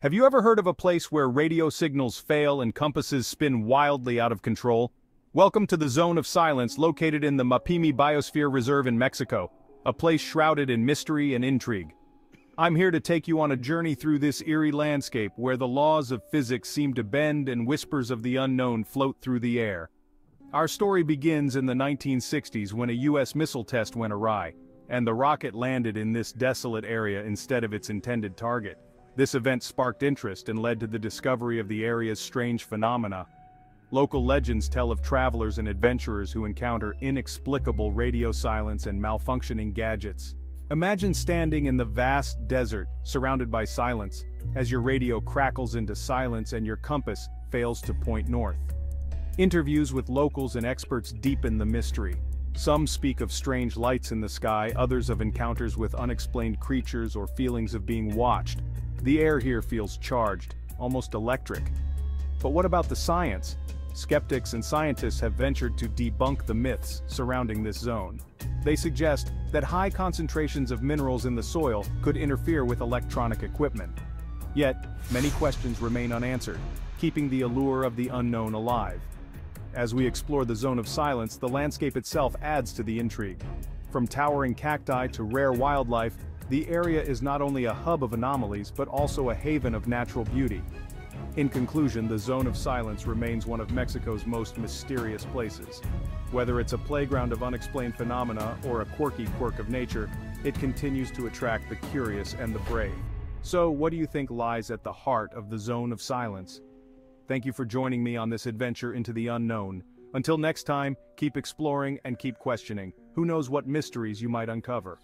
Have you ever heard of a place where radio signals fail and compasses spin wildly out of control? Welcome to the Zone of Silence located in the Mapimi Biosphere Reserve in Mexico, a place shrouded in mystery and intrigue. I'm here to take you on a journey through this eerie landscape where the laws of physics seem to bend and whispers of the unknown float through the air. Our story begins in the 1960s when a US missile test went awry, and the rocket landed in this desolate area instead of its intended target. This event sparked interest and led to the discovery of the area's strange phenomena. Local legends tell of travelers and adventurers who encounter inexplicable radio silence and malfunctioning gadgets. Imagine standing in the vast desert, surrounded by silence, as your radio crackles into silence and your compass fails to point north. Interviews with locals and experts deepen the mystery. Some speak of strange lights in the sky, others of encounters with unexplained creatures or feelings of being watched, the air here feels charged, almost electric. But what about the science? Skeptics and scientists have ventured to debunk the myths surrounding this zone. They suggest that high concentrations of minerals in the soil could interfere with electronic equipment. Yet, many questions remain unanswered, keeping the allure of the unknown alive. As we explore the zone of silence, the landscape itself adds to the intrigue. From towering cacti to rare wildlife, the area is not only a hub of anomalies but also a haven of natural beauty. In conclusion, the Zone of Silence remains one of Mexico's most mysterious places. Whether it's a playground of unexplained phenomena or a quirky quirk of nature, it continues to attract the curious and the brave. So, what do you think lies at the heart of the Zone of Silence? Thank you for joining me on this adventure into the unknown. Until next time, keep exploring and keep questioning. Who knows what mysteries you might uncover.